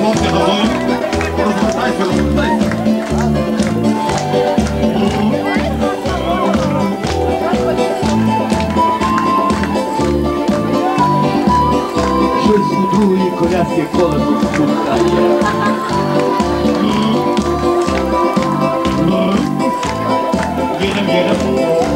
Хлопці, давай. Розвертайся, розвертайся. Щось у другої коляски колесо спускає. Їдем, їдем.